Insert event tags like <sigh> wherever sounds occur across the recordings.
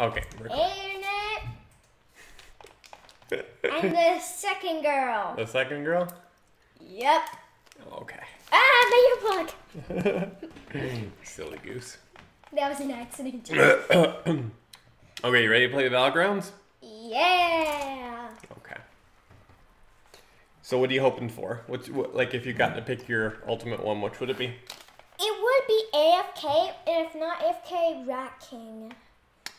Okay. Internet. I'm the second girl. The second girl? Yep. Okay. Ah, my earbud. <laughs> Silly goose. That was an accident. <coughs> Okay, you ready to play the Battlegrounds? yeah. Okay. So what are you hoping for? What's what, like if you got to pick your ultimate one, which would it be? It would be AFK, and if not AFK, Rat King.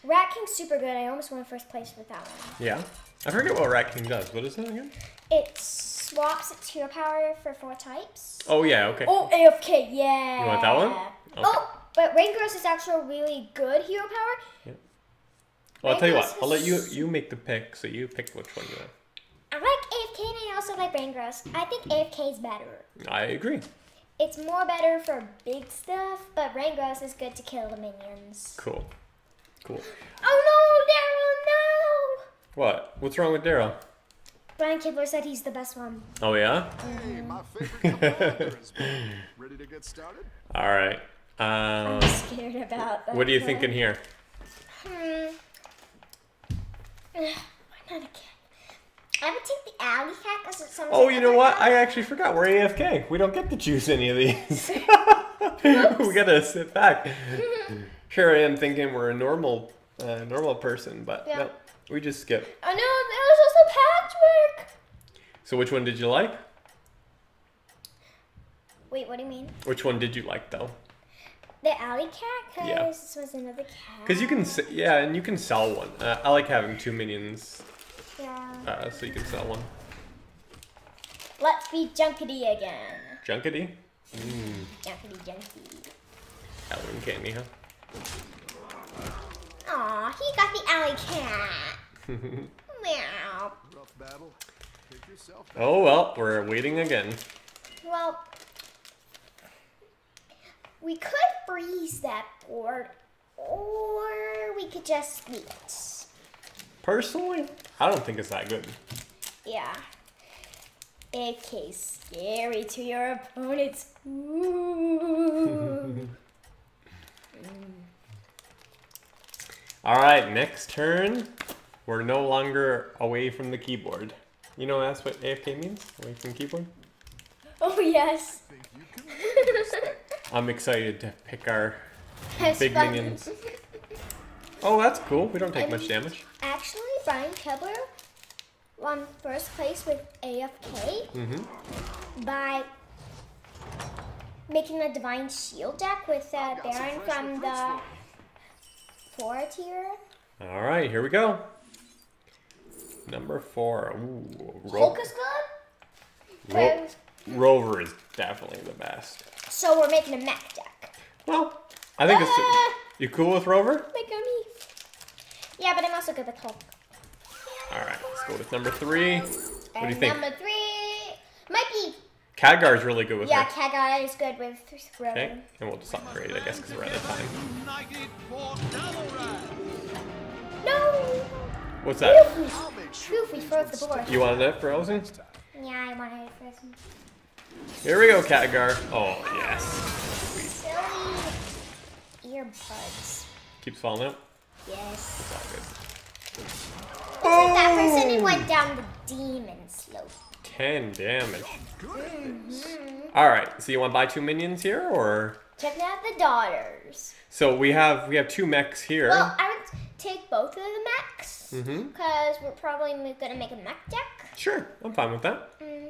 Rat King's super good. I almost won first place with that one. Yeah. I forget what Rat King does. What is it again? It swaps its hero power for four types. Oh yeah. Okay. Oh, AFK, yeah. You want that one? Oh, okay. Oh, but Ragnaros is actually a really good hero power. Well, I'll tell you what. I'll let you you make the pick. So you pick which one you want. I like AFK and I also like Ragnaros. I think AFK is better. I agree. It's more better for big stuff, but Ragnaros is good to kill the minions. Cool. Cool. Oh no, Daryl, no! What? What's wrong with Daryl? Brian Kibler said he's the best one. Oh yeah. Hey, my favorite is. Ready to get started? All right. Um, I'm scared about that. what are you one. thinking here? Hmm. Why not again? I would take the alley cat because it's something. Oh, you know what? I actually forgot. We're AFK. We don't get to choose any of these. <laughs> <laughs> we gotta sit back. <laughs> Here I am thinking we're a normal, uh, normal person, but Yeah. no, we just skip. I know there was also patchwork. So which one did you like? Wait, what do you mean? Which one did you like though? The alley cat? Because Yeah. this was another cat. Because you can, yeah, and you can sell one. Uh, I like having two minions, Yeah. uh, so you can sell one. Let's be junkety again. Junkety, Junkety junky. Halloween candy, huh? Aw, he got the alley cat. <laughs> Meow. Rough battle. Pick yourself. Oh well, we're waiting again. Well, we could freeze that board, or we could just leave it. Personally, I don't think it's that good. Yeah. AK's scary to your opponents. <laughs> <laughs> All right, next turn. We're no longer away from the keyboard. You know that's what AFK means? Away from the keyboard? oh, yes. Think you can win this thing. I'm excited to pick our Has big fun. minions. <laughs> Oh, that's cool. We don't take much damage. Actually, Brian Kibler won first place with AFK Mm-hmm. by making a Divine Shield deck with uh, Baron from the for four tier. All right, here we go. Number four. Ooh, Hulk is good. Ro- Rover is definitely the best. So we're making a mech deck. Well, I think it's. Ah! You cool with Rover? My gummy. Yeah, but I'm also good with Hulk. All right, let's go with number three. What do you think? number three be is really good with yeah. her. Khadgar is good with Rover. Okay, and we'll just upgrade, I guess, because we're out of time. United for Dalaran. No. What's that? Goofy. I'll make sure Goofy throws the board. You wanted it, Frozen? Yeah, I wanted it first. Here we go, Khadgar. Oh, yes. Sweet. Silly earbuds. Keeps falling out. Yes. It's all good. Like that person who went down the demon slope. 10 damage. All right, so you want to buy two minions here, or? Checking out the daughters. So we have we have two mechs here. Well, I would take both of the mechs because we're probably gonna make a mech deck. Sure, I'm fine with that. Mm.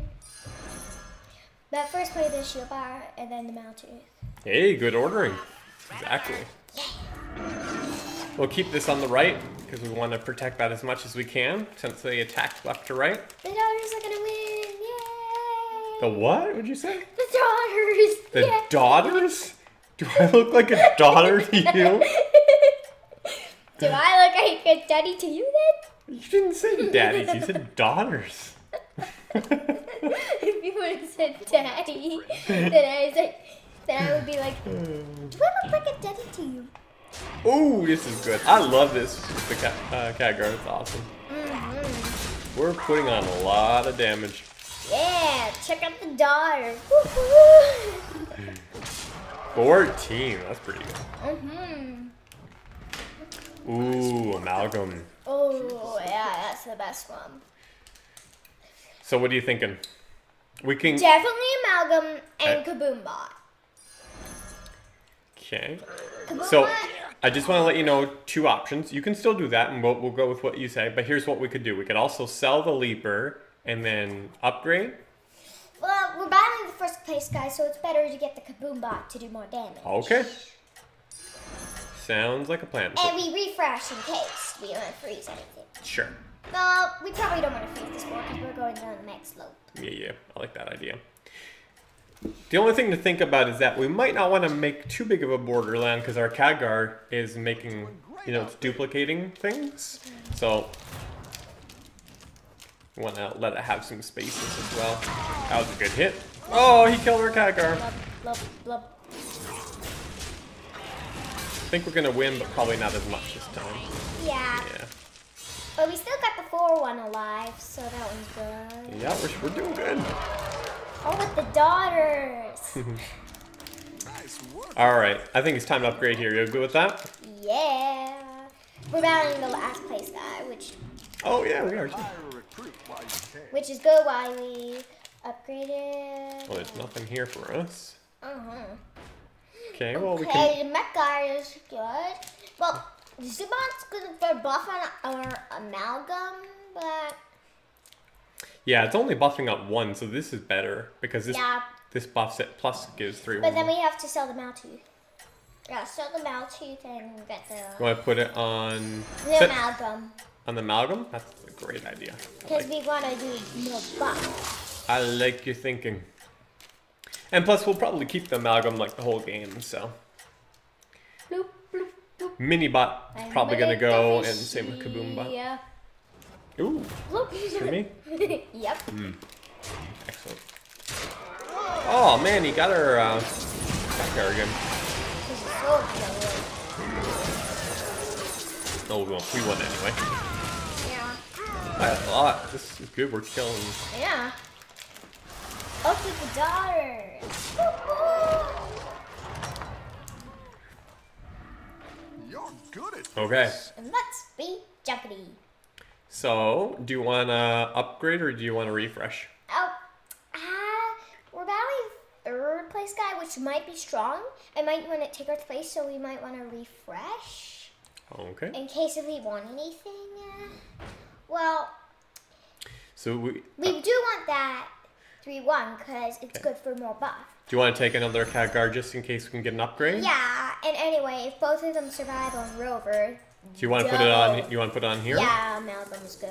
But first play the shield bar and then the Metaltooth. Hey, good ordering. Exactly. We'll keep this on the right because we want to protect that as much as we can since they attack left to right. The daughters are gonna win! Yay! The what? Would you say? The daughters! The Yay! daughters? Do I look like a daughter to you? Do I look like a daddy to you then? You didn't say daddies, you said daughters. <laughs> if you would have said daddy, then I was like, then I would be like, do I look like a daddy to you? Ooh, this is good. I love this. The cat, uh, cat guard. It's awesome. We're putting on a lot of damage. Yeah, check out the daughter. 14. That's pretty good. mm-hmm. Ooh, amalgam. Oh yeah, that's the best one. So what are you thinking? We can. Definitely amalgam and Kaboom Bot. Okay. Kaboom So I just want to let you know two options. You can still do that, and we'll, we'll go with what you say. But here's what we could do. We could also sell the leaper and then upgrade. well, we're battling the first place guy, so it's better to get the Kaboom Bot to do more damage. Okay. Sounds like a plan. And we refresh in case we don't freeze anything. Sure. No, we probably don't want to freeze this more because we're going down the max slope. Yeah, yeah. I like that idea. The only thing to think about is that we might not want to make too big of a borderland because our Khadgar is making, you know, it's duplicating things. So want to let it have some spaces as well. That was a good hit. Oh, he killed our Khadgar. Blub, blub, blub. I think we're gonna win, but probably not as much this time. Yeah. Yeah. But we still got the 4 one alive, so that one's good. Yeah, we're, we're doing good. Oh, with the daughters. Nice <laughs> work. All right, I think it's time to upgrade here. You good with that? yeah. We're battling the last place guy, which Oh yeah, we are. too. Hire while you can. which is good while we upgraded. Well, there's nothing here for us. Uh-huh. Okay, well we can. Okay, the mech guy is good. Well, Zoobot's good for buffing our amalgam, but Yeah, it's only buffing up one, so this is better because this yeah. this buffs it plus gives three. But then we have to sell the Metaltooth. Yeah, sell the Metaltooth and get You the, want to put it on the set- amalgam. On the amalgam? That's a great idea. Because like, we want to do more buff. I like your thinking. And plus, we'll probably keep the amalgam like the whole game. So Bloop, bloop, bloop. Minibot is probably gonna go, and same with Kaboombot. Yeah. Ooh, Bloop. for me. <laughs> yep. Mm. Excellent. Oh man, he got our uh, again. This is so. Oh, we won, we won anyway. Yeah. I thought this is good. We're killing. Yeah. Up with the daughters. You're good at Okay. and let's be jumpity. So, do you want to upgrade or do you want to refresh? Oh, uh, we're battling third place guy, which might be strong. I might want to take our place, so we might want to refresh Okay. in case if we want anything. Uh, well, So, we, do we uh, do want that 3-1 because it's Okay. good for more buff. Do you want to take another Khadgar just in case we can get an upgrade? Yeah, and anyway, if both of them survive on Rover, Do you want to put it on? You want to put it on here? yeah, Amalgam's good.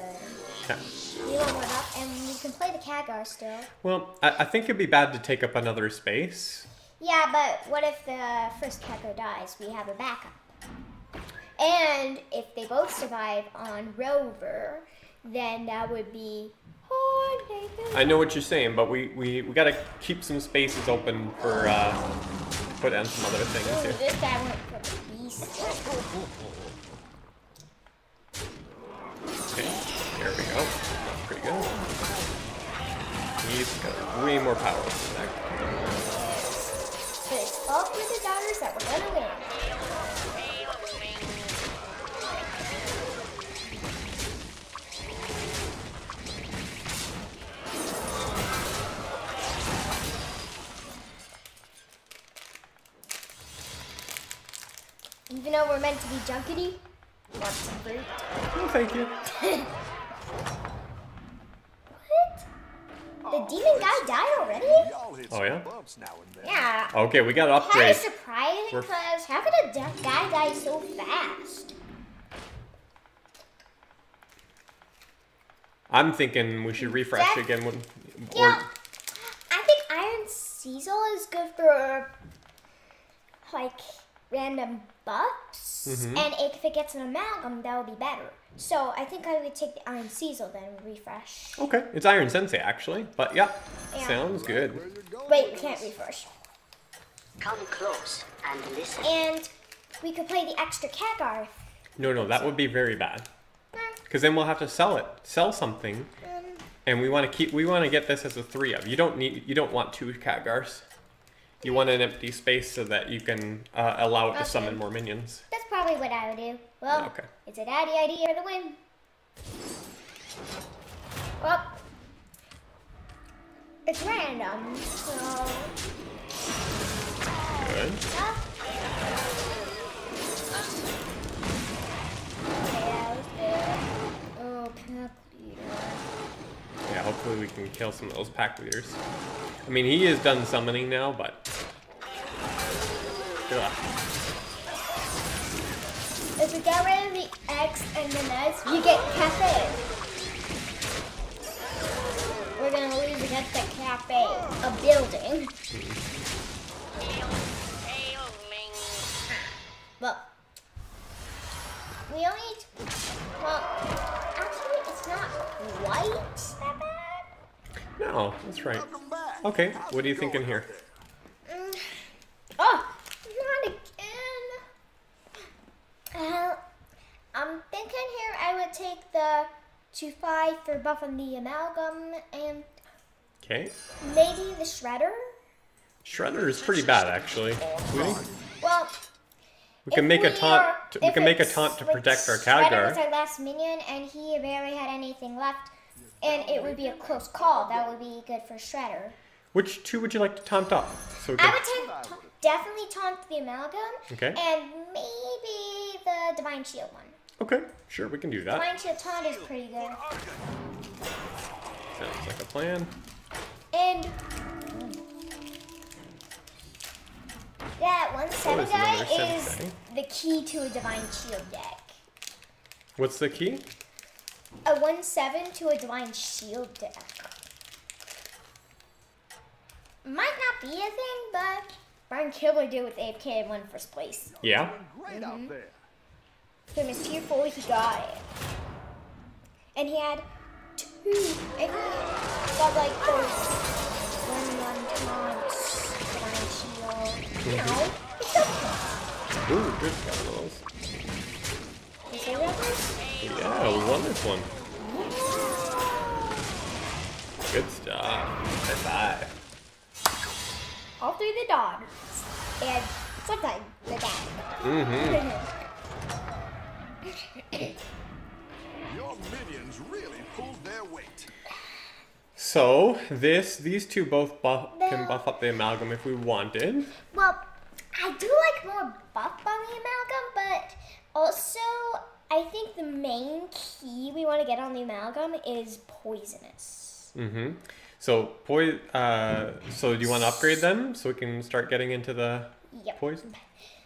Okay. We want buff, and we can play the Khadgar still. Well, I, I think it'd be bad to take up another space. Yeah, but what if the first Keko dies? We have a backup. And if they both survive on Rover, then that would be. I know what you're saying, but we, we, we got to keep some spaces open for uh, put in some other Ooh, things here. this guy went for the beast. Okay, there we go. Pretty good. He's got way more power than that. But it's all through the daughters that we're gonna win. Even though we're meant to be junkety, want some fruit? Oh, thank you. What? The demon guy died already? We all hit Oh, yeah? now and then. Yeah. Okay, we got to Kind upgrade. of surprising because how could a deaf guy die so fast? I'm thinking we should refresh Jack- again. When, or, Yeah, I think Iron Cecil is good for like random buffs, Mm-hmm. and if it gets an amalgam, that would be better. So I think I would take the Iron Cecil then refresh. Okay, it's Iron Sensei actually, but yeah, Yeah. sounds good. Where you? Wait, we can't refresh. Come close and listen. And we could play the extra Khadgar. No, no, that would be very bad. Hmm, Because then we'll have to sell it, sell something, um, and we want to keep. We want to get this as a three of. You don't need. You don't want two Khadgars. You want an empty space so that you can uh, allow it to summon more minions. That's probably what I would do. Well, Okay. it's a daddy idea for the win. Well, it's random, so. Good. Huh? Okay, that was good. Oh, pack leader. Yeah, hopefully we can kill some of those pack leaders. I mean, he is done summoning now, but. Ugh. If we get rid of the X and the nuts, you get cafe. We're gonna lose against the cafe, a building. Well, we only. Well, actually, it's not quite that bad. No, that's right. Okay, what are you it thinking here? Mm. Oh, not again. Uh, I'm thinking here I would take the 2-5 for buffing the amalgam and Okay. maybe the shredder. Shredder is pretty bad, actually. Sweetie. Well, We can if make a taunt. are- To, we can make a taunt to protect our Shredder was our last minion and he barely had anything left. And it would be a close call. That would be good for Shredder. Which two would you like to taunt up? So I would take ta- definitely taunt the amalgam. Okay. And maybe the divine shield one. Okay, sure, we can do that. Divine shield taunt is pretty good. Sounds like a plan. And that one seven is guy another is the key to a divine shield deck. What's the key? A one seven to a divine shield deck. Might not be a thing, but Brian Kibler did with AFK and won first place. Yeah. Great out mm-hmm. there. From his tier four, he got it. And he had two, and he got like those one one taunts, divine shield. Mm-hmm. You know, it's okay. Ooh, good got Yeah, we won this one. Good stuff. High five. All through the dogs. And sometimes the dog. Mm-hmm. <laughs> Your minions really pulled their weight. So this, these two both buff, can buff up the amalgam if we wanted. Well, I do like more buff on the amalgam, but also I think the main key we want to get on the amalgam is poisonous. Mm-hmm. So poi- uh, so do you want to upgrade them so we can start getting into the Yep. poison?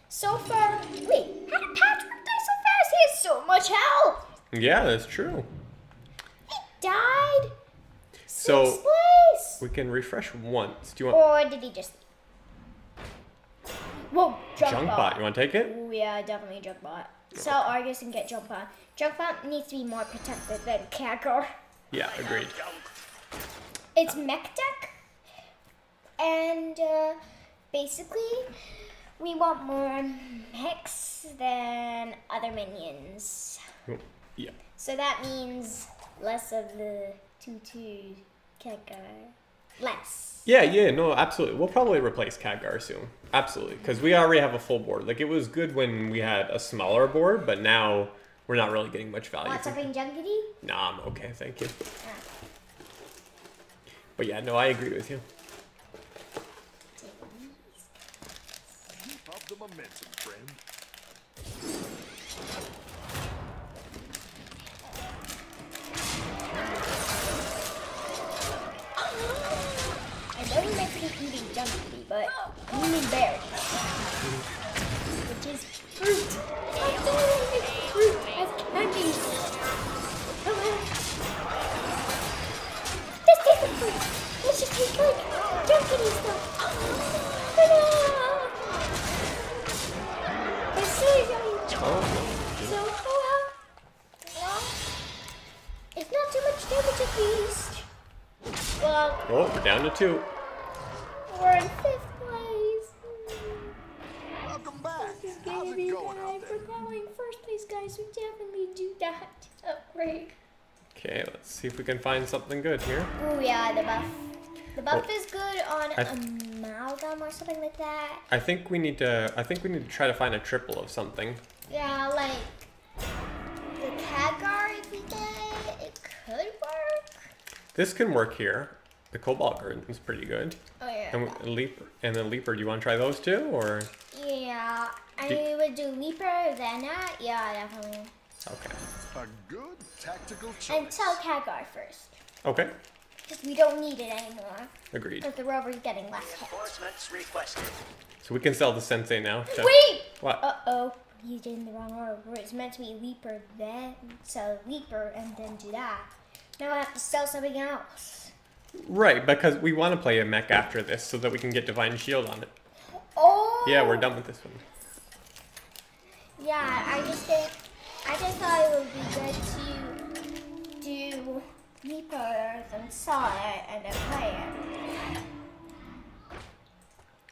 So far, wait, how did Patrick die so fast? He has so much health. Yeah, that's true. He died. So Sixth place. we can refresh once. Do you want Or did he just? Whoa, jump, junk bot. bot? You want to take it? Ooh, yeah, definitely junk bot. Sell Argus and get. Junk bot needs to be more protected than Khadgar. Yeah, agreed. It's mech deck, and uh, basically, we want more mechs than other minions. Oh, Yeah. So that means less of the two-two Khadgar. Less. Yeah, yeah, no, absolutely. We'll probably replace Khadgar soon. Absolutely, because we already have a full board. Like it was good when we had a smaller board, but now we're not really getting much value. Want from- something junkety? Nah, I'm okay, thank you. Ah, But yeah, no, I agree with you. Keep up the momentum, friend. But we need berries. Which is fruit. It's fruit as candy. Let's take the fruit. Let's just take like junkety stuff. Ta-da! It's well. It's not too much damage. Well, oh, we're down to two. Upgrade. Okay, let's see if we can find something good here. Oh yeah, the buff. The buff Well, is good on amalgam or something like that. I think we need to. I think we need to try to find a triple of something. Yeah, like the Khadgar if we get it could work. This can work here. The Cobalt Guardian's pretty good. Oh yeah. And Leaper, and then Leaper, do you want to try those too, or? Yeah, I Do- would do Leaper, then that. Yeah, definitely. Okay. A good tactical choice. And tell Khadgar first. Okay. Because we don't need it anymore. Agreed. Because the rover's getting less hit. Reinforcements requested. So we can sell the Sensei now. to- Wait! What? Uh oh. You did in the wrong order. It's meant to be Leaper, then sell Leaper, and then do that. Now I have to sell something else. Right, because we want to play a mech after this so that we can get Divine Shield on it. Oh! Yeah, we're done with this one. Yeah, I just think, I just thought it would be good to do Leaper, then sell and then play it.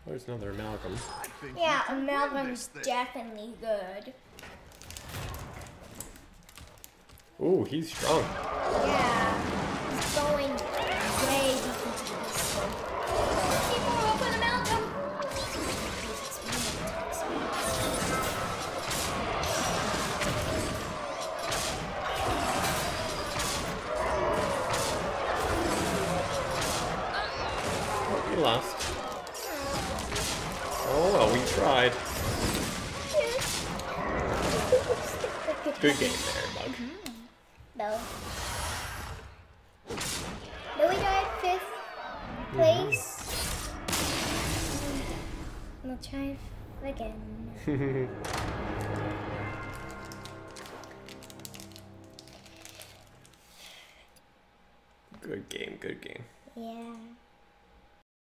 There's another amalgam. Yeah, Amalgam's definitely good. Ooh, he's strong. Yeah, he's going way We lost. Oh well, we tried. Good game there, Bug. Mm-hmm. No. No, we got fifth place. We'll try again. <laughs> Good game, good game. Yeah.